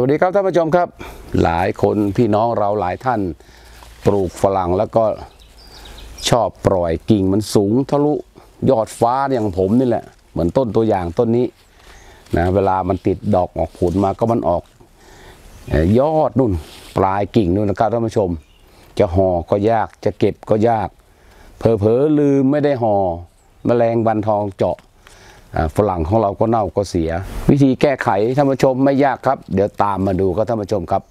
วัสดีครับท่านผู้ชมครับ หลายคนพี่น้องเราหลายท่านปลูกฝรั่งแล้วก็ชอบปล่อยกิ่งมันสูงทะลุยอดฟ้าอย่างผมนี่แหละ เหมือนต้นตัวอย่างต้นนี้นะเวลามันติดดอกออกผลมาก็มันออก ยอดนู่นปลายกิ่งนู่นนะครับท่านผู้ชม จะห่อก็ยากจะเก็บก็ยาก เผลอๆลืมไม่ได้ห่อแมลงบันทองเจาะอ่า ฝรั่งของเราก็เน่าก็เสีย วิธีแก้ไขท่านผู้ชมไม่ยากครับ เดี๋ยวตามมาดูครับท่านผู้ชมครับ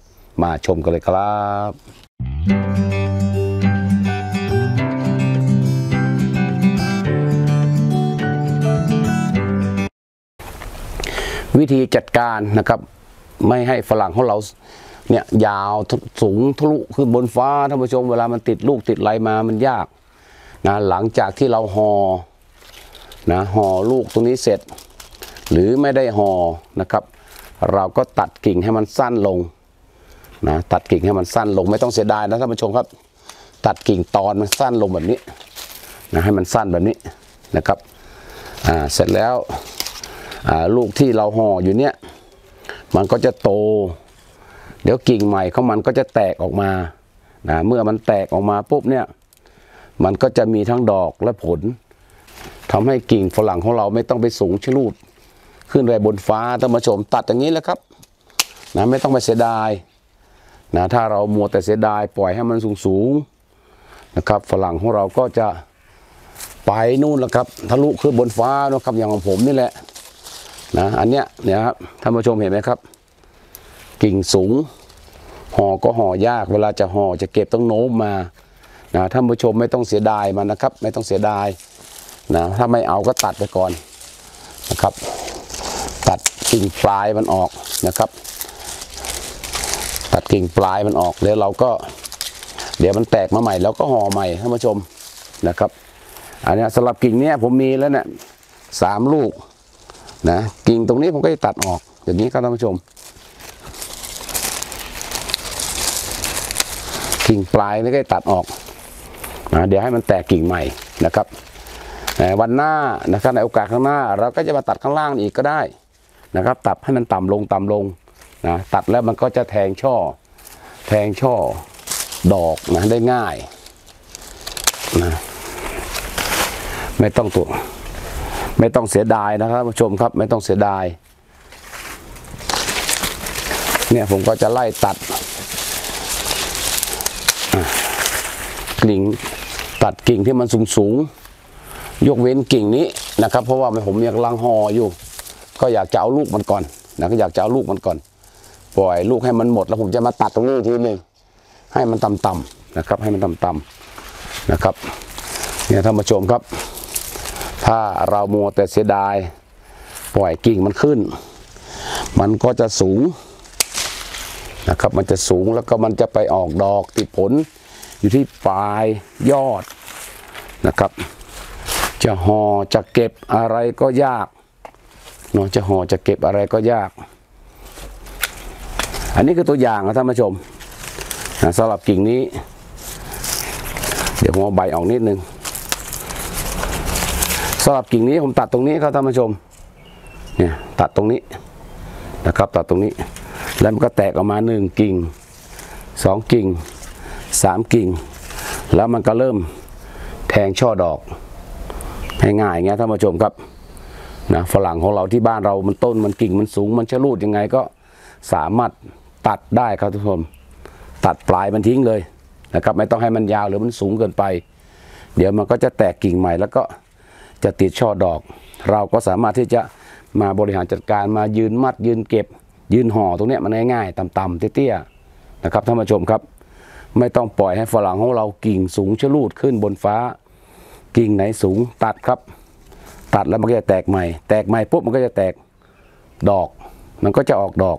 มาชมกันเลยครับ วิธีจัดการนะครับ ไม่ให้ฝรั่งของเราเนี่ยยาวสูงทะลุขึ้นบนฟ้าท่านผู้ชมเวลามันติดลูกติดไรมามันยากนะหลังจากที่เราหอ่อ นะห่อลูกตรงนี้เสร็จ หรือไม่ได้ห่อนะครับ เราก็ตัดกิ่งให้มันสั้นลงนะตัดกิ่งให้มันสั้นลงไม่ต้องเสียดายนะท่านผู้ชมครับ ตัดกิ่งตอนมันสั้นลงแบบนี้นะให้มันสั้นแบบนี้นะครับอ่าเสร็จแล้วลูกที่เราห่ออยู่เนี่ยมันก็จะโต เดี๋ยวกิ่งใหม่ของมันก็จะแตกออกมานะเมื่อมันแตกออกมาปุ๊บเนี่ยมันก็จะมีทั้งดอกและผล ทำให้กิ่งฝรั่งของเราไม่ต้องไปสูงชะลูดขึ้นไปบนฟ้าท่านผู้ชมตัดอย่างนี้แหละครับนะไม่ต้องไปเสียดายนะถ้าเรามัวแต่เสียดายปล่อยให้มันสูงสูงนะครับ ฝรั่งของเราก็จะไปนู่นแหละครับทะลุขึ้นบนฟ้านะครับอย่างของผมนี่แหละนะอันเนี้ยเนี่ยครับท่านผู้ชมเห็นไหมครับ กิ่งสูงห่อก็ห่อยาก เวลาจะห่อจะเก็บต้องโน้มมานะท่านผู้ชมไม่ต้องเสียดายมันนะครับ ไม่ต้องเสียดาย นะถ้าไม่เอาก็ตัดไปก่อนนะครับ ตัดกิ่งปลายมันออกนะครับ ตัดกิ่งปลายมันออกแล้วเราก็ เดี๋ยวมันแตกมาใหม่แล้วก็ห่อใหม่ท่านผู้ชมนะครับ อันนี้สำหรับกิ่งเนี้ยผมมีแล้วเนี่ยสามลูกนะกิ่งตรงนี้ผมก็จะตัดออกอย่างนี้ครับท่านผู้ชม กิ่งปลายนี่ก็ตัดออกนะเดี๋ยวให้มันแตกกิ่งใหม่นะครับ วันหน้านะครับในโอกาสข้างหน้า เราก็จะมาตัดข้างล่างอีกก็ได้นะครับ ตัดให้มันต่ำลงต่ำลงนะตัดแล้วมันก็จะแทงช่อ แทงช่อดอกนะได้ง่ายนะไม่ต้องตัวไม่ต้องเสียดายนะครับผู้ชมครับไม่ต้องเสียดาย เนี่ยผมก็จะไล่ตัดกิ่งตัดกิ่งที่มันสูงสูง ยกเว้นกิ่งนี้นะครับ เพราะว่าผมยังลังหออยู่ ก็อยากจะเอาลูกมันก่อนนะก็อยากจะเอาลูกมันก่อน ปล่อยลูกให้มันหมดแล้วผมจะมาตัดตรงนี้ทีหนึ่งให้มันต่ำๆนะครับ ให้มันต่ำๆนะครับเนี่ยท่านผู้ชมครับ ถ้าเรามัวแต่เสียดาย ปล่อยกิ่งมันขึ้น มันก็จะสูงนะครับ มันจะสูงแล้วก็มันจะไปออกดอกติดผลอยู่ที่ปลายยอดนะครับ จะห่อจะเก็บอะไรก็ยากเนาะจะห่อจะเก็บอะไรก็ยาก อันนี้คือตัวอย่างนะท่านผู้ชมสำหรับกิ่งนี้ เดี๋ยวผมเอาใบออกนิดนึงสำหรับกิ่งนี้ผมตัดตรงนี้ครับท่านผู้ชมเนี่ยตัดตรงนี้นะครับตัดตรงนี้ แล้วมันก็แตกออกมาหนึ่งกิ่งสองกิ่งสามกิ่ง แล้วมันก็เริ่มแทงช่อดอก ง่ายๆอย่างเงี้ยท่านผู้ชมครับนะฝรั่งของเราที่บ้านเรามันต้นมันกิ่งมันสูง มันชะลูดยังไงก็สามารถตัดได้ครับทุกคนตัดปลายมันทิ้งเลยนะครับ ไม่ต้องให้มันยาวหรือมันสูงเกินไป เดี๋ยวมันก็จะแตกกิ่งใหม่ แล้วก็จะติดช่อดอก เราก็สามารถที่จะมาบริหารจัดการมายืนมัดยืนเก็บ ยืนห่อตรงเนี้ยมันง่ายๆต่ำๆเตี้ยๆนะครับท่านผู้ชมครับ ไม่ต้องปล่อยให้ฝรั่งของเรากิ่งสูงชะลูดขึ้นบนฟ้า กิ่งไหนสูงตัดครับ ตัดแล้วมันก็จะแตกใหม่ แตกใหม่ปุ๊บมันก็จะแตกดอก มันก็จะออกดอก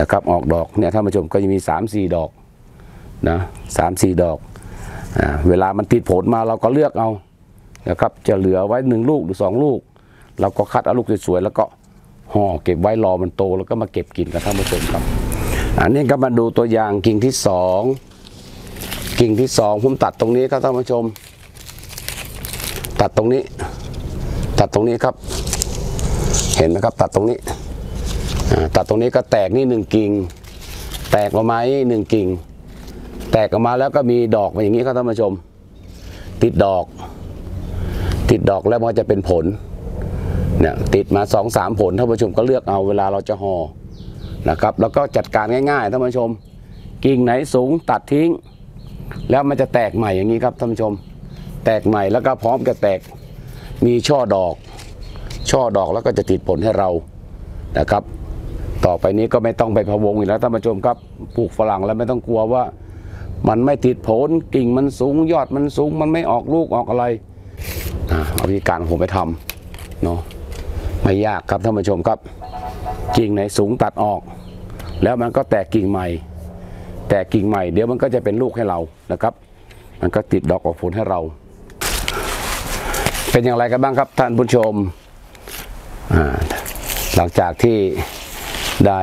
นะครับ ออกดอกเนี่ยท่านผู้ชมก็จะมี3ามสี่ดอกนะสามสี่ดอกอเวลามันติดผลมาเราก็เลือกเอานะครับ จะเหลือไว้หนึ่งลูกหรือสองลูก เราก็คัดเอาลูกสวยๆแล้วก็ห่อเก็บไว้รอมันโตแล้วก็มาเก็บกินกับท่านผู้ชมครับ อันนี้ก็มาดูตัวอย่างกิ่งที่สองกิ่งที่สองผมตัดตรงนี้ครับท่านผู้ชม ตัดตรงนี้ ตัดตรงนี้ครับ เห็นไหมครับ ตัดตรงนี้ตัดตรงนี้ก็แตกนี่หนึ่งกิ่ง แตกออกมานี่หนึ่งกิ่ง แตกออกมาแล้วก็มีดอกมาอย่างนี้ครับท่านผู้ชม ติดดอก ติดดอกแล้วมันจะเป็นผลเนี่ยติดมาสองสามผลท่านผู้ชมก็เลือกเอาเวลาเราจะห่อนะครับ แล้วก็จัดการง่ายๆท่านผู้ชม กิ่งไหนสูงตัดทิ้ง แล้วมันจะแตกใหม่อย่างนี้ครับท่านผู้ชม แตกใหม่แล้วก็พร้อมจะแตกมีช่อดอก ช่อดอกแล้วก็จะติดผลให้เรานะครับ ต่อไปนี้ก็ไม่ต้องไปพะวงอีกแล้วท่านผู้ชมครับปลูกฝรั่งแล้วไม่ต้องกลัวว่า มันไม่ติดผลกิ่งมันสูงยอดมันสูงมันไม่ออกลูกออกอะไรอ่าเอาวิธีการผมไปทำเนาะไม่ยากครับท่านผู้ชมครับกิ่งไหนสูงตัดออก แล้วมันก็แตกกิ่งใหม่ แตกกิ่งใหม่เดี๋ยวมันก็จะเป็นลูกให้เรานะครับ มันก็ติดดอกออกผลให้เรา เป็นอย่างไรกันบ้างครับท่านผู้ชม หลังจากที่ได้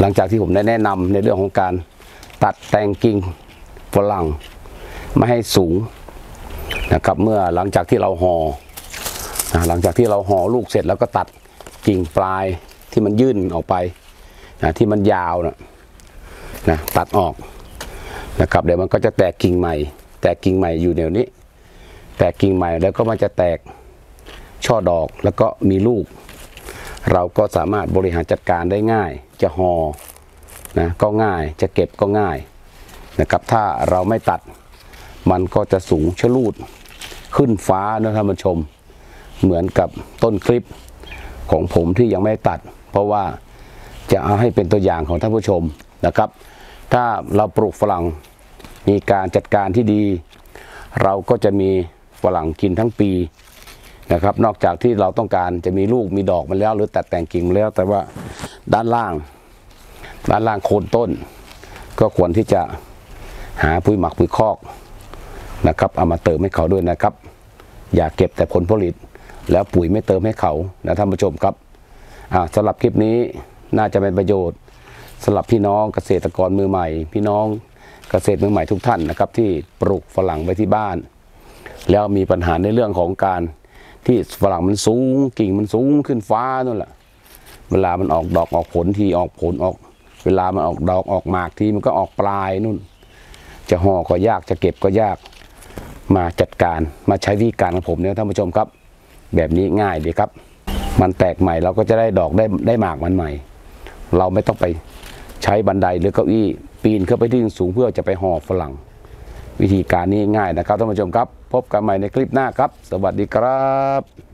หลังจากที่ผมได้แนะนำในเรื่องของการตัดแต่งกิ่งฝรั่งไม่ให้สูงนะครับเมื่อหลังจากที่เราหอ่อนะหลังจากที่เราห่อลูกเสร็จแล้วก็ตัดกิ่งปลายที่มันยื่นออกไปนะที่มันยาวนะนะตัดออกนะครับเดี๋ยวมันก็จะแตกกิ่งใหม่ แตกกิ่งใหม่อยู่เดี๋ยวนี้ แตกกิ่งใหม่แล้วก็มันจะแตกช่อดอกแล้วก็มีลูก เราก็สามารถบริหารจัดการได้ง่าย จะหอ่อนะก็ง่ายจะเก็บก็ง่ายนะครับถ้าเราไม่ตัดมันก็จะสูงชะลูดขึ้นฟ้านะท่านผู้ชม เหมือนกับต้นคลิปของผมที่ยังไม่ตัด เพราะว่าจะเอาให้เป็นตัวอย่างของท่านผู้ชมนะครับ ถ้าเราปลูกฝรั่งมีการจัดการที่ดี เราก็จะมี ฝรั่งกินทั้งปีนะครับ นอกจากที่เราต้องการจะมีลูกมีดอกมันแล้ว หรือตัดแต่งกิ่งมาแล้ว แต่ว่าด้านล่าง ด้านล่างโคนต้น ก็ควรที่จะหาปุ๋ยหมักปุ๋ยคอกนะครับเอามาเติมให้เขาด้วยนะครับ อย่าเก็บแต่ผลผลิต แล้วปุ๋ยไม่เติมให้เขานะท่านผู้ชมครับสำหรับคลิปนี้น่าจะเป็นประโยชน์สำหรับพี่น้องเกษตรกรมือใหม่ พี่น้องเกษตรมือใหม่ทุกท่านนะครับ ที่ปลูกฝรั่งไว้ที่บ้าน แล้วมีปัญหาในเรื่องของการที่ฝรั่งมันสูงกิ่งมันสูงขึ้นฟ้านั่นแหละ เวลามันออกดอกออกผลทีออกผลออก เวลามันออกดอกออกหมากทีมันก็ออกปลายนู่น จะห่อก็ยากจะเก็บก็ยากมาจัดการมาใช้วิธีการของผมเนี่ยท่านผู้ชมครับ แบบนี้ง่ายดีครับ มันแตกใหม่เราก็จะได้ดอกได้ได้หมากมันใหม่ เราไม่ต้องไปใช้บันไดหรือเก้าอี้ ปีนขึ้นไปที่สูงเพื่อจะไปห่อฝรั่ง วิธีการนี้ง่ายนะครับท่านผู้ชมครับ พบกันใหม่ในคลิปหน้าครับ สวัสดีครับ